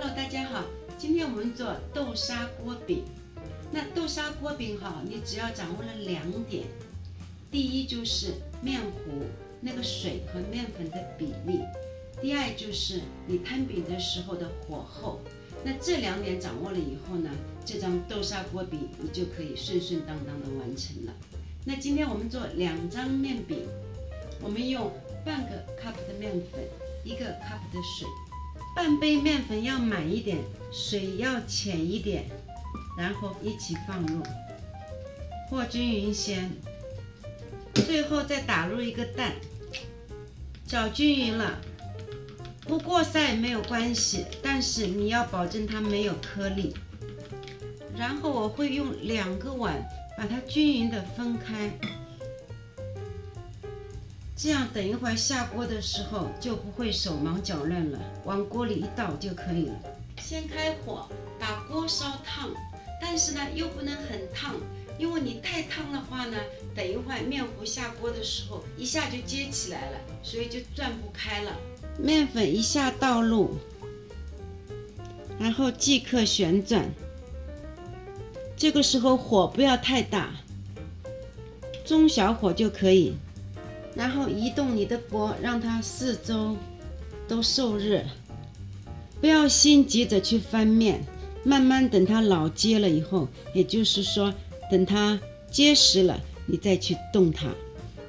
Hello，大家好，今天我们做豆沙锅饼。那豆沙锅饼哈，你只要掌握了两点，第一就是面糊那个水和面粉的比例，第二就是你摊饼的时候的火候。那这两点掌握了以后呢，这张豆沙锅饼你就可以顺顺当当的完成了。那今天我们做两张面饼，我们用半个 cup 的面粉，一个 cup 的水。半杯面粉要满一点，水要浅一点，然后一起放入，和均匀先。最后再打入一个蛋，搅均匀了，不过筛没有关系，但是你要保证它没有颗粒。然后我会用两个碗把它均匀的分开。这样等一会儿下锅的时候就不会手忙脚乱了，往锅里一倒就可以了。先开火，把锅烧烫，但是呢又不能很烫，因为你太烫的话呢，等一会儿面糊下锅的时候一下就接起来了，所以就转不开了。面粉一下倒入，然后即刻旋转，这个时候火不要太大，中小火就可以。然后移动你的钵，让它四周都受热，不要心急着去翻面，慢慢等它老结了以后，也就是说等它结实了，你再去动它。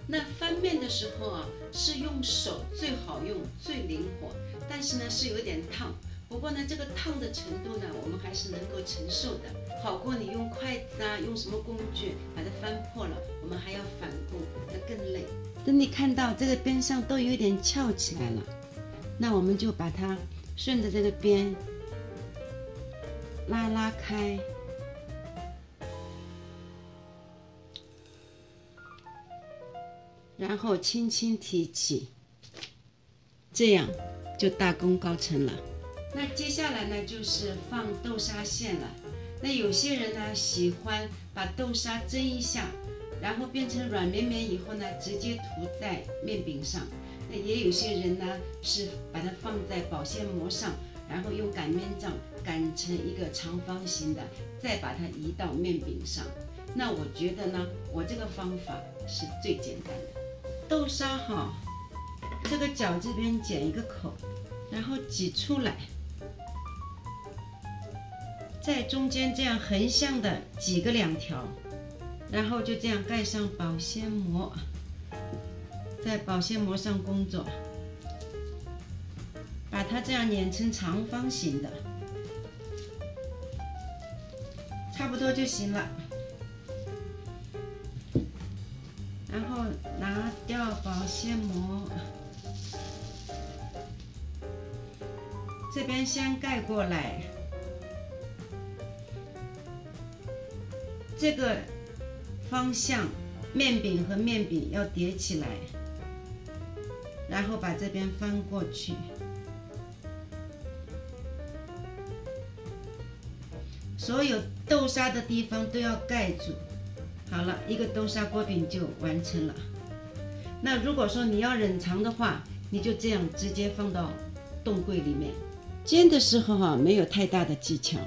那翻面的时候啊，是用手最好用，最灵活，但是呢是有点烫。不过呢，这个烫的程度呢，我们还是能够承受的，好过你用筷子啊，用什么工具把它翻破了，我们还要反顾，那更累。等你看到这个边上都有点翘起来了，那我们就把它顺着这个边拉拉开，然后轻轻提起，这样就大功告成了。那接下来呢，就是放豆沙馅了。那有些人呢喜欢把豆沙蒸一下。然后变成软绵绵以后呢，直接涂在面饼上。那也有些人呢是把它放在保鲜膜上，然后用擀面杖擀成一个长方形的，再把它移到面饼上。那我觉得呢，我这个方法是最简单的。豆沙哈，这个角这边剪一个口，然后挤出来，在中间这样横向的挤个两条。然后就这样盖上保鲜膜，在保鲜膜上工作，把它这样碾成长方形的，差不多就行了。然后拿掉保鲜膜，这边先盖过来，这个。方向，面饼和面饼要叠起来，然后把这边翻过去，所有豆沙的地方都要盖住。好了，一个豆沙锅饼就完成了。那如果说你要冷藏的话，你就这样直接放到冻柜里面。煎的时候哈，没有太大的技巧，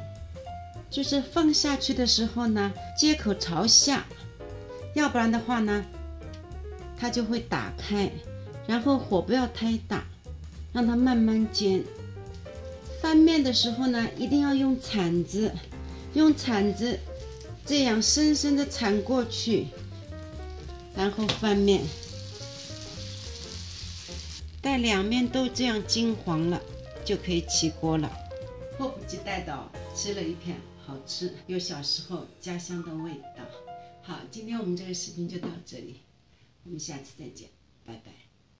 就是放下去的时候呢，接口朝下。要不然的话呢，它就会打开，然后火不要太大，让它慢慢煎。翻面的时候呢，一定要用铲子，用铲子这样深深的铲过去，然后翻面。待两面都这样金黄了，就可以起锅了。迫不及待的吃了一片，好吃，有小时候家乡的味道。好，今天我们这个视频就到这里，我们下次再见，拜拜。